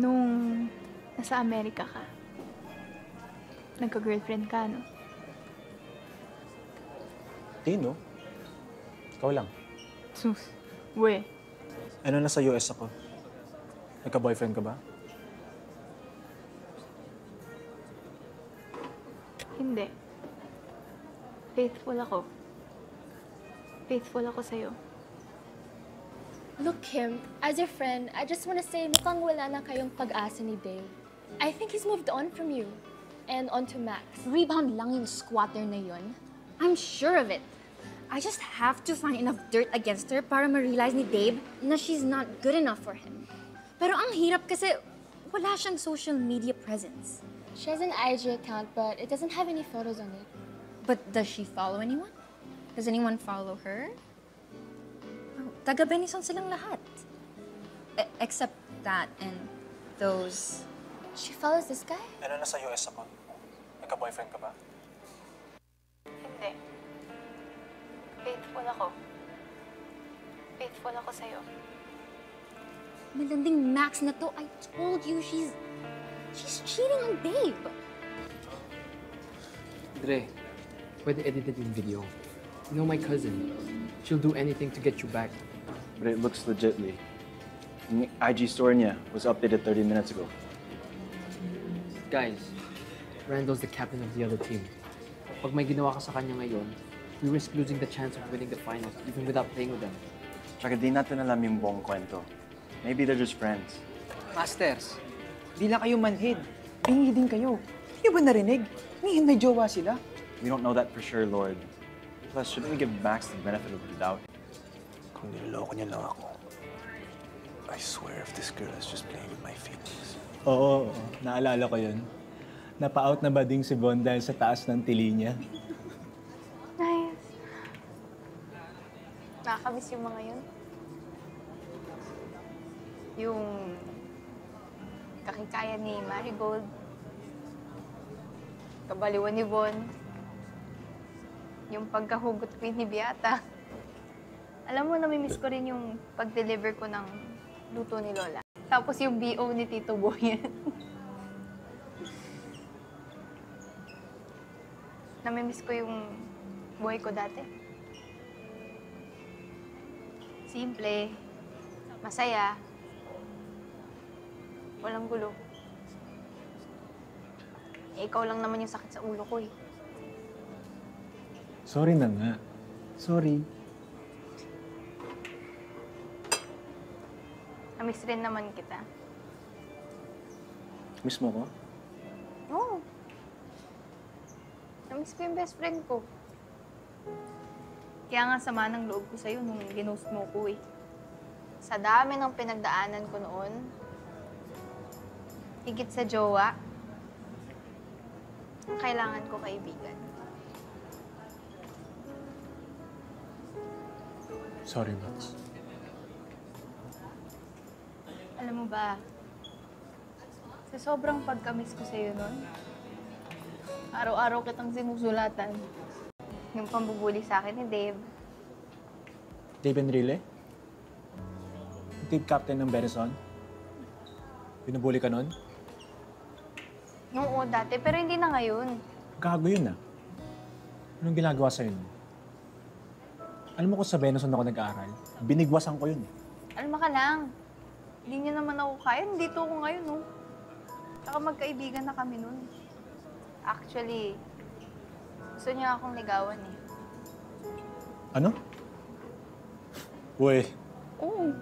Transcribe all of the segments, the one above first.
Nung nasa Amerika ka, nagka-girlfriend ka, no? Di, no? Ikaw lang. Sus, we. Ano, nasa US ako. Nagka-boyfriend ka ba? Hindi. Faithful ako. Faithful ako sa'yo. Look, Kim, as your friend, I just want to say mukhang wala na kayong pag-asa ni Dave. I think he's moved on from you. And on to Max. Rebound lang yung squatter na yun. I'm sure of it. I just have to find enough dirt against her para ma-realize ni Dave na she's not good enough for him. Pero ang hirap kasi wala siyang social media presence. She has an IG account, but it doesn't have any photos on it. But does she follow anyone? Does anyone follow her? Taga Benison silang lahat. E- except that and those... She follows this guy? Ano, nasa US ako. Nagka-boyfriend ka ba? Hindi. Faithful ako. Faithful ako sa'yo. Malanding Max na to. I told you she's... She's cheating on Dave. Dre, pwede edited yung video. You know my cousin. She'll do anything to get you back. But it looks legitly. The IG store niya was updated 30 minutes ago. Guys, Randall's the captain of the other team. Pag may ginawa ka sa kanya ngayon, we risk losing the chance of winning the finals even without playing with them. Tsaka di natin alam yung buong kwento. Maybe they're just friends. Masters, di lang kayo manhid. Bingi din kayo. Hindi ba narinig? Ngayon may jowa sila. We don't know that for sure, Lord. Plus, shouldn't we give Max the benefit of the doubt? Kung niloloko niya lang ako, I swear if this girl is just playing with my feelings. Oo, oo. naalala ko yun. Napa-out na ba ding si Von dahil sa taas ng tili niya? Nice. Nakakamiss yung mga yun. Yung kakikaya ni Marigold. Kabaliwan ni Von. Yung pagkahugot ko ni Beata. Alam mo, namimiss ko rin yung pag-deliver ko ng luto ni Lola. Tapos yung BO ni Tito Boy. namimiss ko yung buhay ko dati. Simple, masaya, walang gulo. Eh, ikaw lang naman yung sakit sa ulo ko eh. Sorry na nga. Sorry. Namiss rin naman kita. Miss mo ko? Oo. Namiss ko yung best friend ko. Kaya nga sama ng loob ko sa'yo nung ginost mo ko eh. Sa dami ng pinagdaanan ko noon, higit sa jowa, ang kailangan ko kaibigan. Sorry, Max. Alam mo ba, sa sobrang pagkamiss ko sa'yo noon, araw-araw kitang sinusulatan. Yung pambubuli sa akin ni Dave. Dave Enrile? Team captain ng Benison? Binubuli ka nun? Oo, dati, pero hindi na ngayon. Gago yun ah. Anong ginagawa sa'yo nun? Alam mo kung sa Benison ako nag-aaral, binigwasan ko yun. Alam ka lang, hindi niya naman ako kaya. Dito ako ngayon, no? Tsaka magkaibigan na kami nun. Actually, gusto niya akong ligawan eh. Ano? Uy, Oo.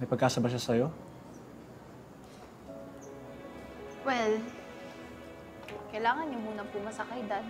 may pagkasa ba siya sa'yo? Well, kailangan niyo munang pumasakay, Dad.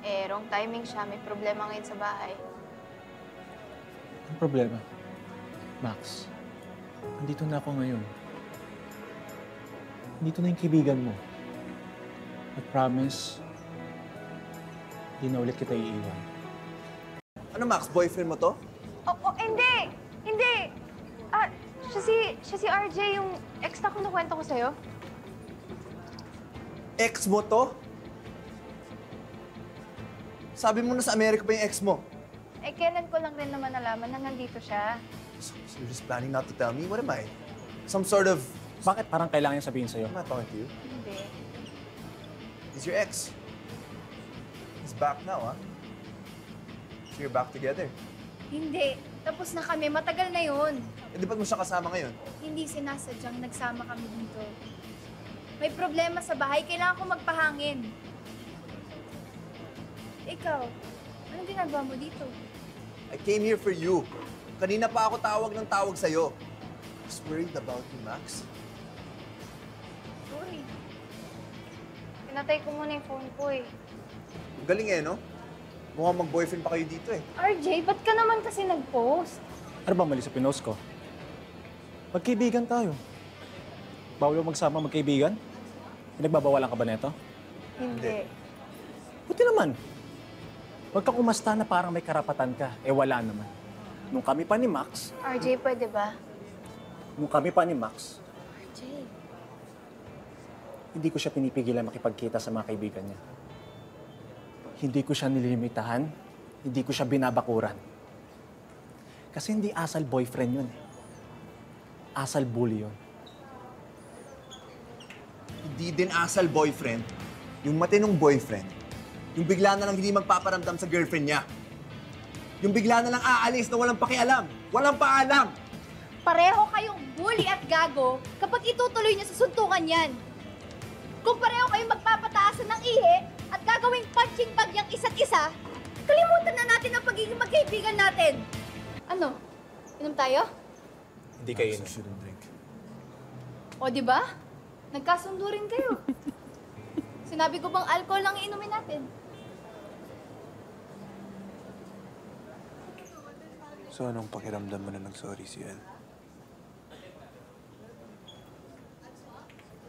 Eh, wrong timing siya. May problema ngayon sa bahay. Ang problema? Max, andito na ako ngayon. Andito na yung kaibigan mo. I promise, hindi na ulit kita iiwan. Ano, Max? Boyfriend mo to? Oh, oh, hindi! Hindi! Ah, siya si, siya si RJ, yung ex na kinukwento ko sa'yo. Ex mo to? Sabi mo na sa Amerika pa yung ex mo. Eh, kailan ko lang rin naman nalaman na nandito siya. So, so you're just planning not to tell me? What am I? Some sort of... Bakit parang kailangan niya sabihin sa'yo? I'm not talking to you. Hindi. He's your ex. He's back now, huh? So you're back together. Hindi. Tapos na kami. Matagal na yun. Eh, di ba't mo siya kasama ngayon? Hindi sinasadyang nagsama kami dito. May problema sa bahay. Kailangan ko magpahangin. Ikaw, anong ginagawa mo dito? I came here for you. Kanina pa ako tawag ng tawag sa'yo. Just worried about you, Max. Uy. Pinatay ko muna yung phone ko eh. Galing eh, no? Mukhang mag-boyfriend pa kayo dito eh. RJ, ba't ka naman kasi nag-post? Ano ba mali sa pinost ko? Magkaibigan tayo. Bawal mo magsama magkaibigan? Pinagbabawalan ka ba neto? Hindi. Buti naman. Huwag kang umasta na parang may karapatan ka. Eh wala naman. Nung kami pa ni Max, RJ, pwede ba? nung kami pa ni Max, RJ. hindi ko siya pinipigilan makipagkita sa mga kaibigan niya. Hindi ko siya nilimitahan, hindi ko siya binabakuran. Kasi hindi asal boyfriend yun eh. Asal bully yun. Hindi din asal boyfriend. Yung matinong boyfriend. Yung bigla na lang hindi magpaparamdam sa girlfriend niya. Yung bigla na lang aalis na walang pakialam. Walang paalam. Pareho kayong bully at gago kapag itutuloy niyo sa suntukan yan. Kung pareho kayong magpapataasan ng ihi at gagawing punching bag yung isa't isa, kalimutan na natin ang pagiging magkaibigan natin. Ano? Inom tayo? Hindi kayo You shouldn't drink. O, di ba? Nagkasundo rin kayo. Sinabi ko bang alcohol lang inumin natin? So anong pakiramdam mo na nag-sorry si El?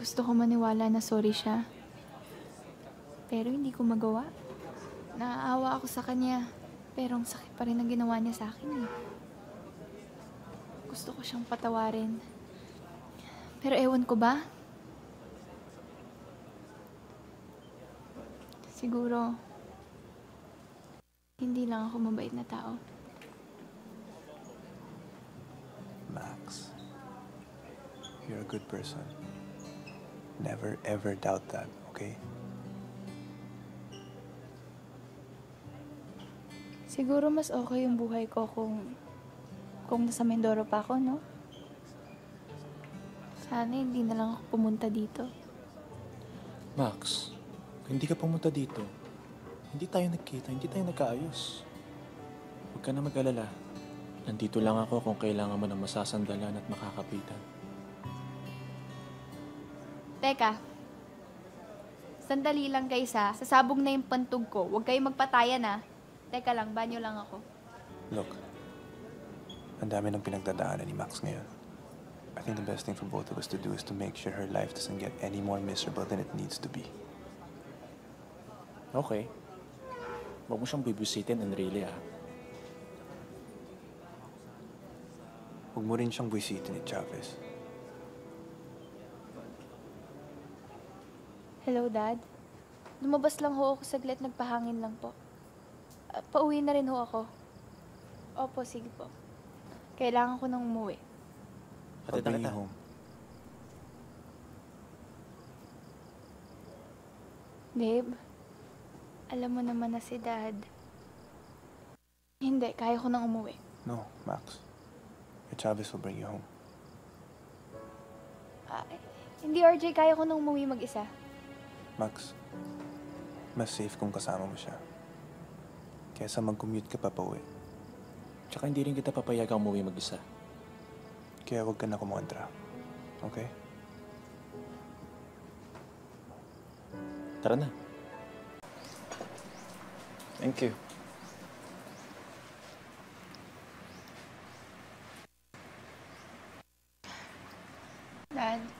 Gusto ko maniwala na sorry siya. Pero hindi ko magawa. Naaawa ako sa kanya. Pero ang sakit pa rin ang ginawa niya sa akin eh. Gusto ko siyang patawarin. Pero ewan ko ba? Siguro, hindi lang ako mabait na tao. Max, you're a good person. Never ever doubt that, okay? Siguro mas okay yung buhay ko kung kung nasa Mindoro pa ako, no? Sana hindi na lang ako pumunta dito. Max, hindi ka pumunta dito, hindi tayo nagkita, hindi tayo nagkaayos. Huwag ka na mag-alala. Nandito lang ako kung kailangan mo ng masasandalan at makakapitan. Teka. Sandali lang guys ha. Sasabog na yung pantog ko. Huwag kayong magpatayan ha. Teka lang, banyo lang ako. Look, ang dami ng pinagdadaanan ni Max ngayon. I think the best thing for both of us to do is to make sure her life doesn't get any more miserable than it needs to be. Okay. Huwag mo siyang bibisitin, Enrile, ah. Huwag mo rin siyang buwisitin ni Chavez. Hello, Dad. Lumabas lang ho ako saglit, nagpahangin lang po. Ah, pauwi na rin ho ako. Opo, sige po. Kailangan ko nang umuwi. I'll Hatid na kita. home. Babe, alam mo naman na si Dad. Hindi, kaya ko nang umuwi. No, Max. Your Chavez will bring you home. Ah, hindi, RJ, kaya ko nang umuwi mag-isa. Max, mas safe kung kasama mo siya. Kesa mag-commute ka pa pauwi. Tsaka hindi rin kita papayagang umuwi mag-isa. Kaya huwag ka na kumontra. Okay? Tara na. Thank you. Dad,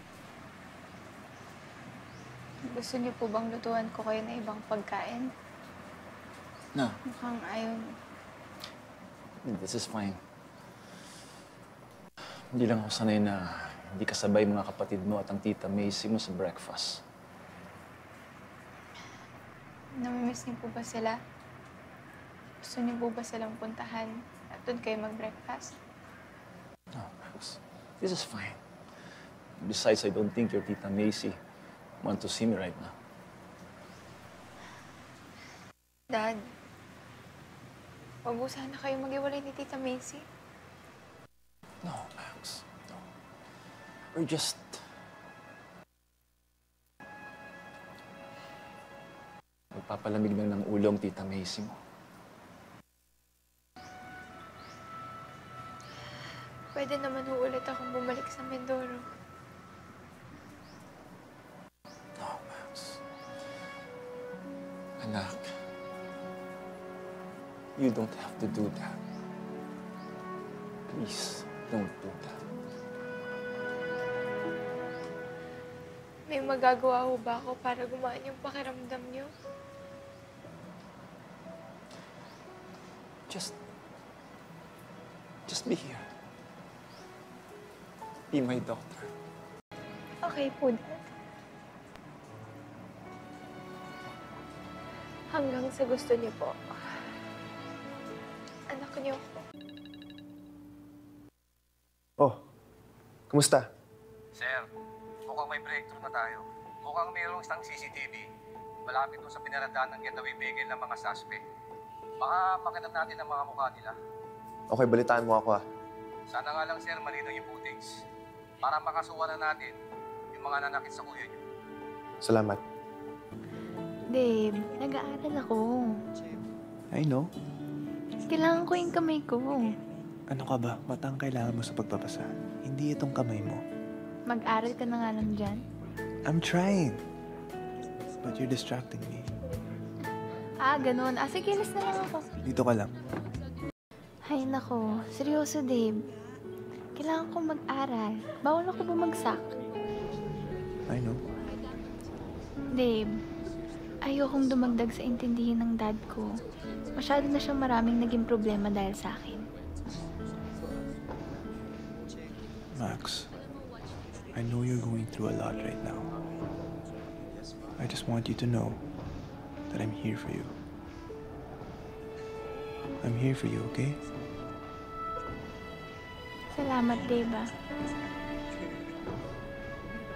gusto niyo po bang lutuan ko kayo ng ibang pagkain? No, Mukhang ayaw niyo. this is fine. Hindi lang ako sanay na hindi kasabay mga kapatid mo at ang tita Macy mo sa breakfast. Namimiss niyo po ba sila? Gusto niyo po ba silang puntahan at doon kayo mag-breakfast? No. This is fine. Besides, I don't think your Tita Macy want to see me right now. Dad, wag mo sana kayo mag-iwalay ni Tita Macy. No, Max. No. We're just... Magpapalamig lang ng ulo ang Tita Macy mo. Pwede naman uulit akong bumalik sa Mindoro. You don't have to do that. Please, don't do that. May magagawa ho ba ako para gumaan yung pakiramdam niyo? Just... Just be here. Be my daughter. Okay po, Dad. Hanggang sa gusto niyo po. Niyo. Oh, kumusta? Sir, mukhang may breakthrough na tayo. Mukhang mayroong isang CCTV malapit doon sa pinarandaan ng getaway vehicle ng mga suspect. Baka makita natin ang mga mukha nila. Okay, balitaan mo ako ah. Sana nga lang, sir, malino yung footage. Para makasuwa na natin yung mga nanakit sa kuya niyo. Salamat. Babe, nag-aaral ako. I know. Kailangan ko yung kamay ko. Ano ka ba? Mata ang kailangan mo sa pagpapasa. Hindi itong kamay mo. Mag-aral ka na nga lang dyan. I'm trying. But you're distracting me. Ah, ganun. Ah, sige, alis na lang ako. Dito ka lang. Ay, nako. Seryoso, Dave. Kailangan ko mag-aral. Bawal ako bumagsak. I know. Dave, ayokong dumagdag sa intindihin ng dad ko. Masyado na siyang maraming naging problema dahil sa akin. Max, I know you're going through a lot right now. I just want you to know that I'm here for you. I'm here for you, okay? Salamat, ah.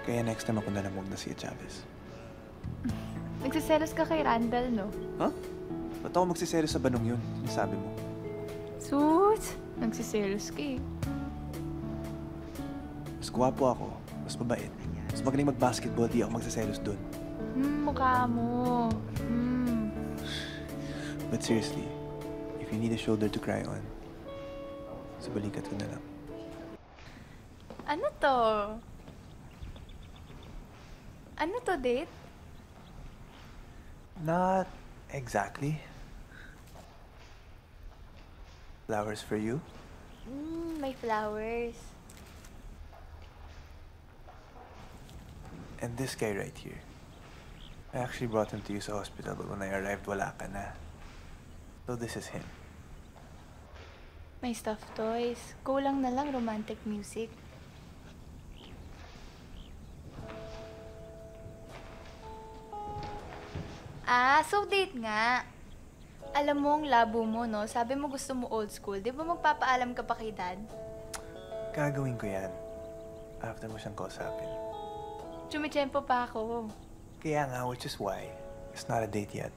Kaya next time ako na lang huwag na si Chavez. Nagsiselos ka kay Randall, no? Huh? Ba't ako magsisero sa banong yun? Sinasabi mo. Sus! Nagsiselos ka eh. Mas gwapo ako, mas mabait. Mas magaling mag-basketball, di ako magsiselos dun. Hmm, mukha mo. Hmm. But seriously, if you need a shoulder to cry on, sa balikat ko na lang. Ano to? Ano to, date? Not exactly. Flowers for you? Hmm, may flowers. And this guy right here. I actually brought him to you sa hospital, but when I arrived, wala ka na. So this is him. May stuffed toys. Kulang na lang romantic music. Ah, so date nga. Alam mo ang labo mo, no? Sabi mo gusto mo old school. Di ba magpapaalam ka pa kay dad? Gagawin ko yan. After mo siyang kausapin. Chumichempo pa ako. Kaya nga, which is why, it's not a date yet.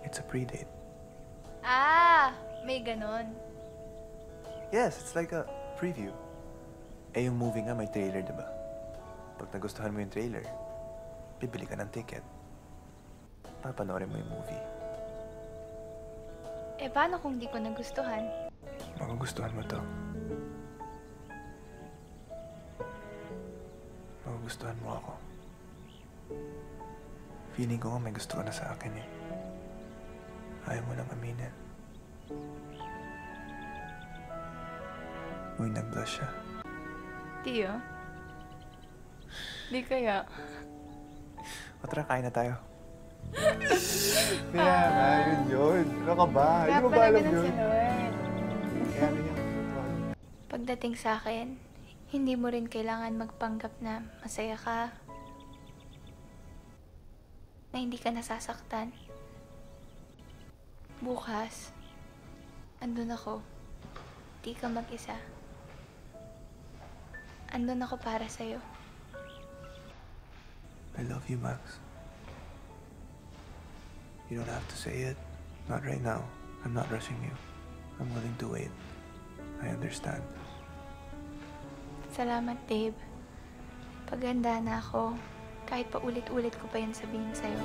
It's a pre-date. Ah, may ganon. Yes, it's like a preview. Eh, yung movie nga may trailer, di ba? Pag nagustuhan mo yung trailer, bibili ka ng ticket. Papanoorin mo yung movie. Eh, paano kung di ko nagustuhan? Magugustuhan mo to. Magugustuhan mo ako. Feeling ko nga may gusto ka na sa akin eh. Ayaw mo lang aminin. Uy, nag-blush siya. Di ah. Di kaya. O tara, kain na tayo. Kaya nga, yun yun. Ano ka ba? Kaya si Lord. Kaya ganyan. Pagdating sa akin, hindi mo rin kailangan magpanggap na masaya ka. Na hindi ka nasasaktan. Bukas, andun ako. Di ka mag-isa. andun ako para sa'yo. I love you, Max. You don't have to say it. Not right now. I'm not rushing you. I'm willing to wait. I understand. Salamat, Dave. Paganda na ako. Kahit pa ulit-ulit ko pa yan sabihin sa'yo.